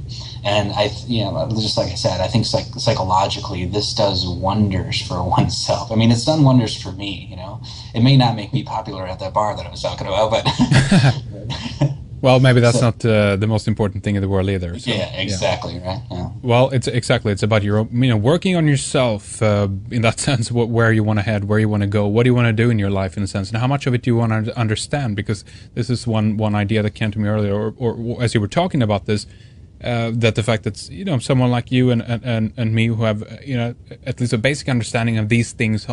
And I, you know, just like I said, I think psych- psychologically this does wonders for oneself. I mean, it's done wonders for me. You know, it may not make me popular at that bar that I was talking about, but Well, maybe that's so, not uh, the most important thing in the world either. So, yeah, exactly, yeah. right. Yeah. Well, it's exactly it's about your you know working on yourself uh, in that sense. What, where you want to head, where you want to go, what do you want to do in your life in a sense, and how much of it do you want to understand? Because this is one one idea that came to me earlier, or, or as you were talking about this. Uh, that the fact that you know someone like you and, and, and me who have you know at least a basic understanding of these things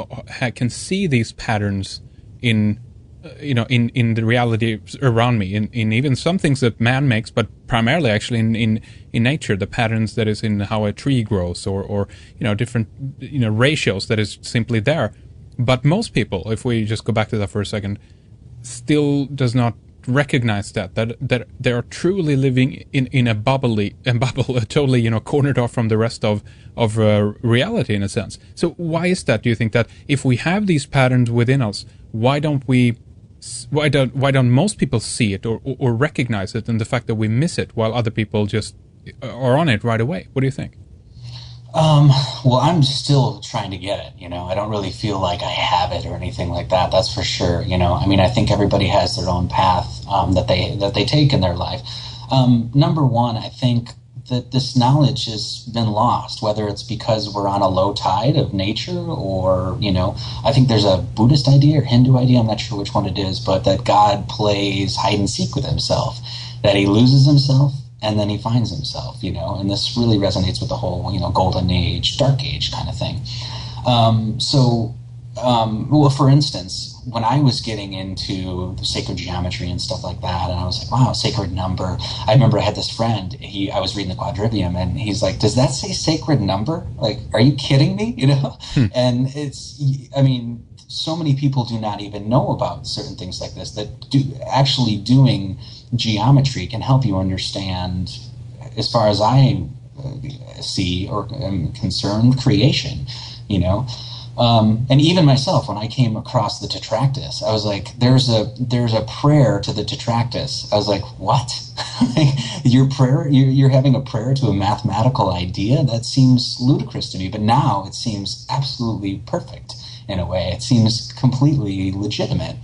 can see these patterns in uh, you know, in, in the reality around me, in, in even some things that man makes, but primarily actually in, in, in nature, the patterns that is in how a tree grows or, or, you know, different, you know, ratios that is simply there. But most people, if we just go back to that for a second, still does not recognize that, that, that they are truly living in, in a bubbly, a bubble, totally, you know, cornered off from the rest of, of uh, reality in a sense. So why is that? Do you think that if we have these patterns within us, why don't we why don't why don't most people see it or, or, recognize it and the fact that we miss it while other people just are on it right away? What do you think? Um, well i'm still trying to get it you know? I don't really feel like i have it or anything like that that's for sure you know? I mean i think everybody has their own path um, that they that they take in their life. Um, number one i think that this knowledge has been lost, whether it's because we're on a low tide of nature or, you know, I think there's a Buddhist idea or Hindu idea, I'm not sure which one it is, but that God plays hide and seek with himself, that he loses himself and then he finds himself, you know, and this really resonates with the whole, you know, golden age, dark age kind of thing. Um, so, um, well, for instance, when I was getting into the sacred geometry and stuff like that, and I was like, wow, sacred number. I remember I had this friend, he I was reading the quadrivium and he's like, Does that say sacred number? Like, are you kidding me? You know? Hmm. And it's I mean, so many people do not even know about certain things like this that do actually doing geometry can help you understand as far as I uh, see or am concerned creation, you know. Um, and even myself, when I came across the Tetractys, I was like, "There's a there's a prayer to the Tetractys." I was like, "What? your prayer? You're, you're having a prayer to a mathematical idea? That seems ludicrous to me." But now it seems absolutely perfect in a way. It seems completely legitimate.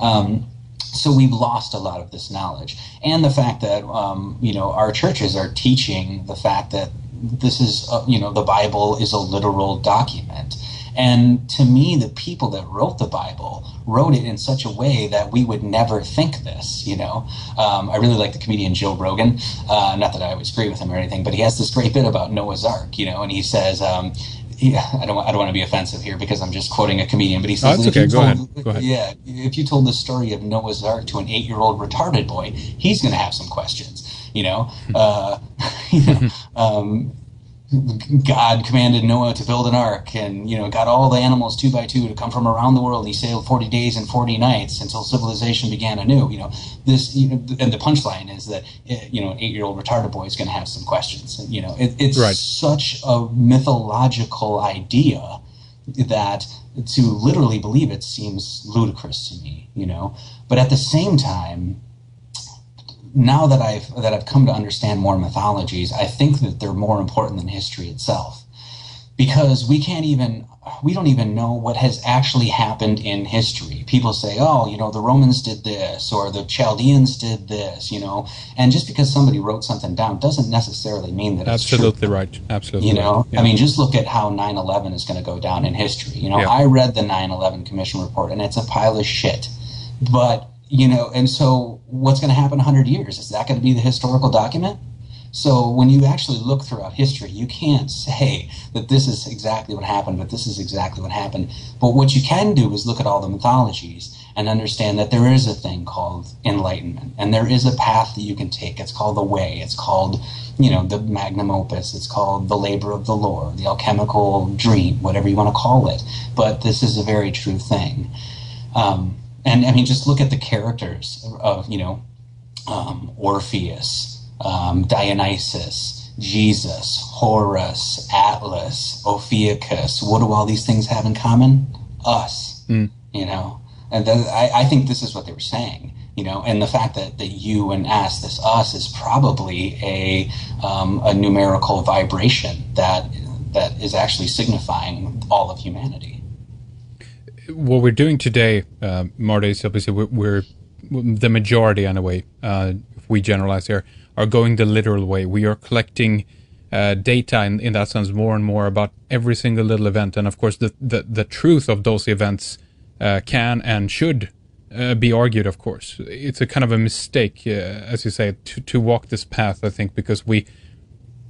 Um, so we've lost a lot of this knowledge, and the fact that um, you know our churches are teaching the fact that this is a, you know the Bible is a literal document and to me, the people that wrote the Bible wrote it in such a way that we would never think this. You know, um, I really like the comedian Joe Rogan. Uh, not that I always agree with him or anything, but he has this great bit about Noah's Ark. You know, and he says. Um, yeah, I don't. I don't want to be offensive here because I'm just quoting a comedian. But he says, oh, okay. Go, told, ahead. Go ahead. Yeah, if you told the story of Noah's Ark to an eight-year-old retarded boy, he's going to have some questions. You know, uh, you know um, God commanded Noah to build an ark and, you know, got all the animals two by two to come from around the world. He sailed 40 days and 40 nights until civilization began anew. You know, this, you know, and the punchline is that, eh, you know, an eight year old retarded boy is going to have some questions. And, you know, it, it's right. such a mythological idea that to literally believe it seems ludicrous to me, you know, but at the same time, now that I've that I've come to understand more mythologies, I think that they're more important than history itself, because we can't even we don't even know what has actually happened in history. People say, "Oh, you know, the Romans did this or the Chaldeans did this," you know, and just because somebody wrote something down doesn't necessarily mean that it's absolutely right. Absolutely, you know. Right. Yeah. I mean, just look at how 9/11 is going to go down in history. You know, yeah. I read the 9/11 Commission report, and it's a pile of shit, but you know, and so what's going to happen 100 years? Is that going to be the historical document? So when you actually look throughout history, you can't say that this is exactly what happened, but this is exactly what happened. But what you can do is look at all the mythologies and understand that there is a thing called enlightenment and there is a path that you can take. It's called the way. It's called, you know, the magnum opus. It's called the labor of the Lord, the alchemical dream, whatever you want to call it. But this is a very true thing. Um, and I mean, just look at the characters of you know um, Orpheus, um, Dionysus, Jesus, Horus, Atlas, Ophiuchus. What do all these things have in common? Us, mm. you know. And I, I think this is what they were saying you know, and the fact that, that you and us, this us, is probably a um, a numerical vibration that that is actually signifying all of humanity what we're doing today, uh, Marty, is obviously we're, we're, the majority, in a way, uh, if we generalize here, are going the literal way. We are collecting uh, data in, in that sense more and more about every single little event, and of course, the the, the truth of those events uh, can and should uh, be argued. Of course, it's a kind of a mistake, uh, as you say, to to walk this path. I think because we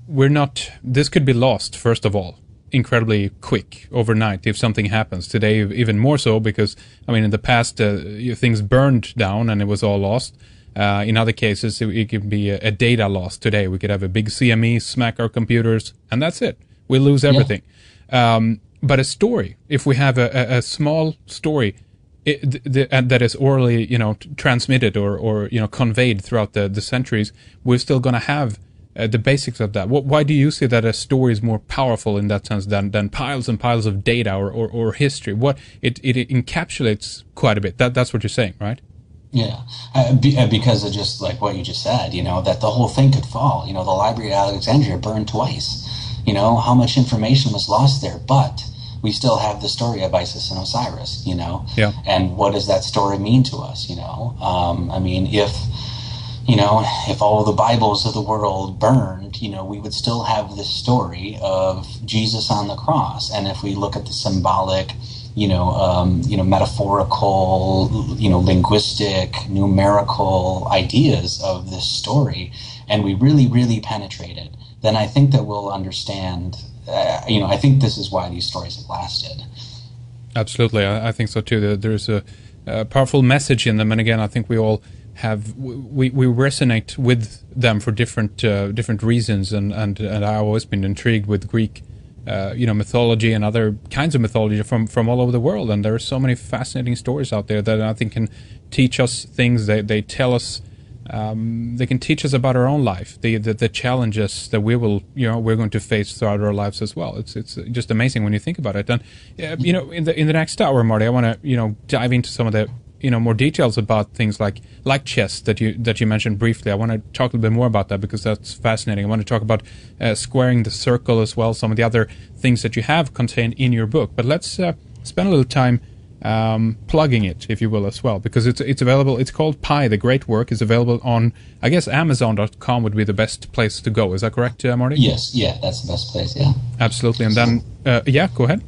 we're not. This could be lost. First of all, incredibly quick overnight if something happens. Today, even more so because I mean, in the past, uh, things burned down and it was all lost. Uh, in other cases, it, it could be a, a, data loss. Today, we could have a big CME smack our computers, and that's it. We lose everything. Yeah. Um, but a story, if we have a, a, a small story it, the, that is orally, you know, transmitted or, or you know conveyed throughout the, the centuries, we're still going to have uh, the basics of that. What, why do you see that a story is more powerful in that sense than, than piles and piles of data or, or, or history? What it, it encapsulates quite a bit. That that's what you're saying, right? Yeah, uh, be, uh, because of just like what you just said, you know, that the whole thing could fall. You know, the Library of Alexandria burned twice. You know, how much information was lost there, but we still have the story of Isis and Osiris, you know? Yeah. And what does that story mean to us, you know? Um, I mean, if you know, if all the Bibles of the world burned, you know, we would still have this story of Jesus on the cross. And if we look at the symbolic, you know, um, you know, metaphorical, you know, linguistic, numerical ideas of this story, and we really, really penetrate it, then I think that we'll understand. Uh, you know, I think this is why these stories have lasted. Absolutely, I, I think so too. There's a, a powerful message in them, and again, I think we all have we, we resonate with them for different uh, different reasons and, and and I've always been intrigued with Greek uh, you know mythology and other kinds of mythology from from all over the world. And there are so many fascinating stories out there that I think can teach us things. They they tell us um, they can teach us about our own life the, the, the challenges that we will you know we're going to face throughout our lives as well. It's it's just amazing when you think about it. And uh, you know in the in the next hour Marty I want to you know dive into some of the you know more details about things like like chess that you that you mentioned briefly. I want to talk a little bit more about that because that's fascinating. I want to talk about uh, squaring the circle as well, some of the other things that you have contained in your book. But let's uh, spend a little time um, plugging it, if you will, as well, because it's it's available. It's called Pi. The Great Work is available on, I guess, Amazon.com would be the best place to go. Is that correct, uh, Marty? Yes. Yeah, that's the best place. Yeah. Absolutely. And then, uh, yeah, go ahead.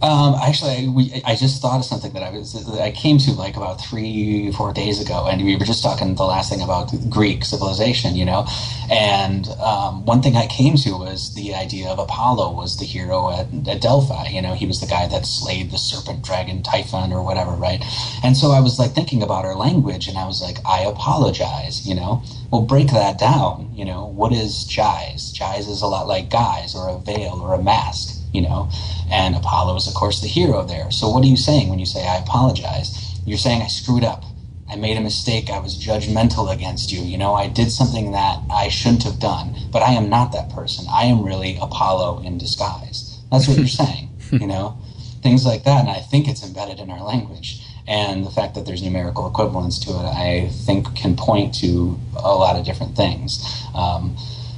Um, actually, I, we, I just thought of something that I was that I came to like about three, four days ago, and we were just talking the last thing about Greek civilization, you know, and um, one thing I came to was the idea of Apollo was the hero at, at Delphi. You know, he was the guy that slayed the serpent dragon Typhon or whatever, right? And so I was like thinking about our language, and I was like, I apologize, you know. Well, break that down. You know, what is jize? Jize is a lot like guise or a veil or a mask you know, and Apollo is, of course, the hero there. So, what are you saying when you say, I apologize? You're saying, I screwed up. I made a mistake. I was judgmental against you. You know, I did something that I shouldn't have done, but I am not that person. I am really Apollo in disguise. That's what you're saying, you know, things like that. And I think it's embedded in our language. And the fact that there's numerical equivalence to it, I think, can point to a lot of different things. Um,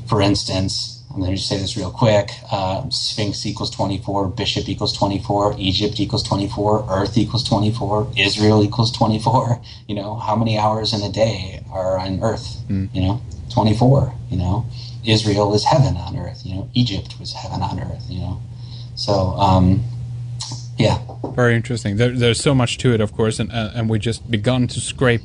for instance, I'm going to just say this real quick. Uh, Sphinx equals 24, Bishop equals 24, Egypt equals 24, Earth equals 24, Israel equals 24. You know, how many hours in a day are on Earth? Mm. You know, 24. You know, Israel is heaven on Earth. You know, Egypt was heaven on Earth. You know, so um, yeah. Very interesting. There, there's so much to it, of course, and and we just begun to scrape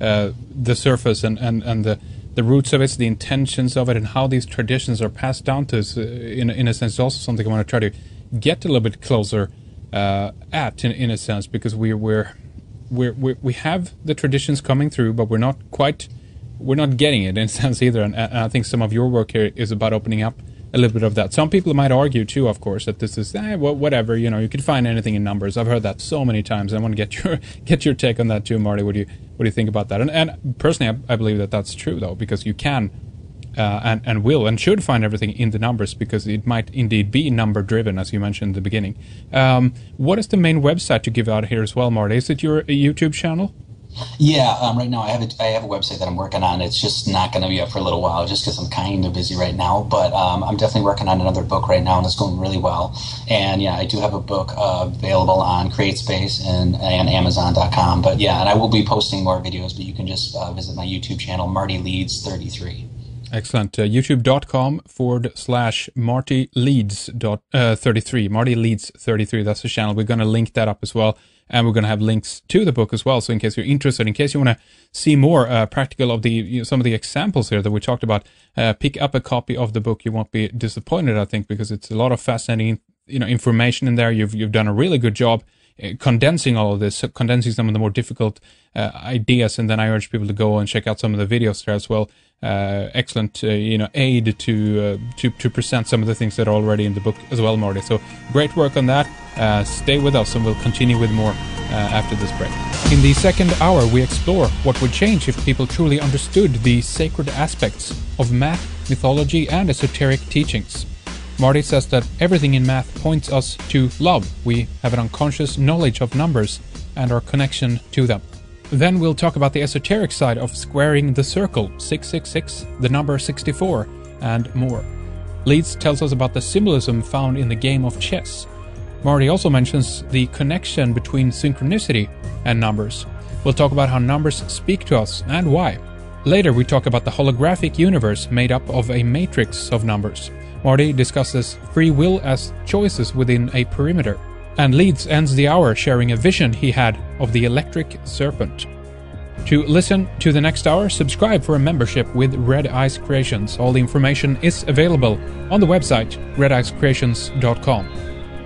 uh, the surface and and and the the roots of it, the intentions of it, and how these traditions are passed down to us. Uh, in in a sense, is also something I want to try to get a little bit closer uh, at, in, in a sense, because we we're, we're, we we have the traditions coming through, but we're not quite we're not getting it in a sense either. And, and I think some of your work here is about opening up a little bit of that. Some people might argue too, of course, that this is eh, whatever. You know, you can find anything in numbers. I've heard that so many times. I want to get your get your take on that too, Marty. Would you what do you think about that? And, and personally, I, I believe that that's true though, because you can uh, and and will and should find everything in the numbers because it might indeed be number driven, as you mentioned in the beginning. Um, what is the main website to give out here as well, Marty? Is it your YouTube channel? Yeah, um, right now I have a, I have a website that I'm working on. It's just not going to be up for a little while, just because I'm kind of busy right now. But um, I'm definitely working on another book right now, and it's going really well. And yeah, I do have a book uh, available on CreateSpace and and Amazon.com. But yeah, and I will be posting more videos. But you can just uh, visit my YouTube channel, Marty Leeds 33. Excellent. Uh, YouTube.com forward slash Marty Leeds dot, uh, 33. Marty Leeds 33. That's the channel. We're going to link that up as well and we're going to have links to the book as well. So in case you're interested, in case you want to see more uh, practical of the you know, some of the examples here that we talked about, uh, pick up a copy of the book. You won't be disappointed, I think, because it's a lot of fascinating you know information in there. You've you've done a really good job condensing all of this, condensing some of the more difficult uh, ideas, and then I urge people to go and check out some of the videos there as well. Uh, excellent, uh, you know, aid to uh, to to present some of the things that are already in the book as well, Marty. So great work on that. Uh, stay with us, and we'll continue with more after this break. In the second hour, we explore what would change if people truly understood the sacred aspects of math, mythology, and esoteric teachings. Marty says that everything in math points us to love. We have an unconscious knowledge of numbers and our connection to them. Then we'll talk about the esoteric side of squaring the circle, 666, the number 64, and more. Leeds tells us about the symbolism found in the game of chess. Marty also mentions the connection between synchronicity and numbers. We'll talk about how numbers speak to us and why. Later, we talk about the holographic universe made up of a matrix of numbers. Marty discusses free will as choices within a perimeter, and Leeds ends the hour sharing a vision he had of the electric serpent. To listen to the next hour, subscribe for a membership with Red Ice Creations. All the information is available on the website redicecreations.com.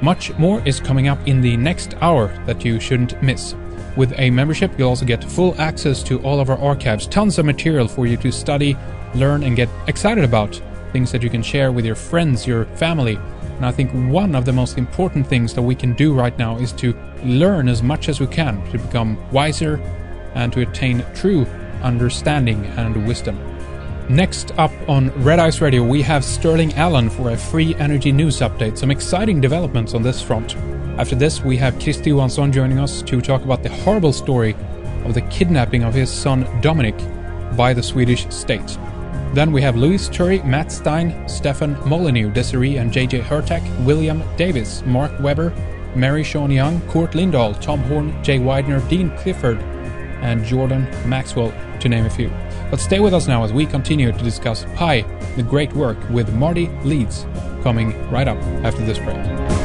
Much more is coming up in the next hour that you shouldn't miss. With a membership, you'll also get full access to all of our archives, tons of material for you to study, learn, and get excited about things that you can share with your friends, your family. And I think one of the most important things that we can do right now is to learn as much as we can to become wiser and to attain true understanding and wisdom. Next up on Red Ice Radio, we have Sterling Allan for a free energy news update. Some exciting developments on this front. After this, we have Christer Johansson joining us to talk about the horrible story of the kidnapping of his son Domenic by the Swedish state. Then we have Louis Turi, Matt Stein, Stefan Molyneux, Desiree and JJ Hurtak, William Davis, Mark Weber, Mary Sean Young, Kurt Lindahl, Tom Horn, Jay Weidner, Dean Clifford, and Jordan Maxwell, to name a few. But stay with us now as we continue to discuss Pi, the great work with Marty Leeds, coming right up after this break.